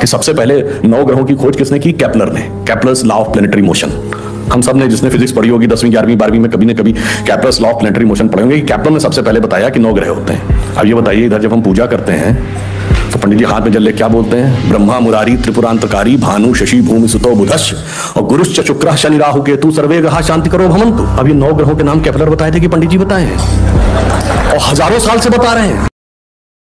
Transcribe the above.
कि सबसे पहले नौ ग्रहों की खोज किसने की? कैपलर ने। Kepler's law of planetary motion हम सबने जिसने फिजिक्स पढ़ी होगी, दसवीं, ग्यारहवीं, बारहवीं में कभी ना कभी Kepler's law of planetary motion पढ़े होंगे। कैपलर ने सबसे पहले बताया कि नौ ग्रह होते हैं। अब ये बताइए, इधर जब हम पूजा करते हैं तो पंडित जी हाथ में जल्ले क्या बोलते हैं? ब्रह्मा, मुरारी, त्रिपुरांतकारी, भानु, शशि, भूमि, सुतो, बुधश, और गुरुश्च, शुक्र, शनि, राहु, केतु, सर्वे, ग्रह, शांति करो, भवंतु। अब ये नौ ग्रहों के नाम कैपलर बताए थे कि पंडित जी बताए? हैं और हज़ारों साल से बता रहे हैं।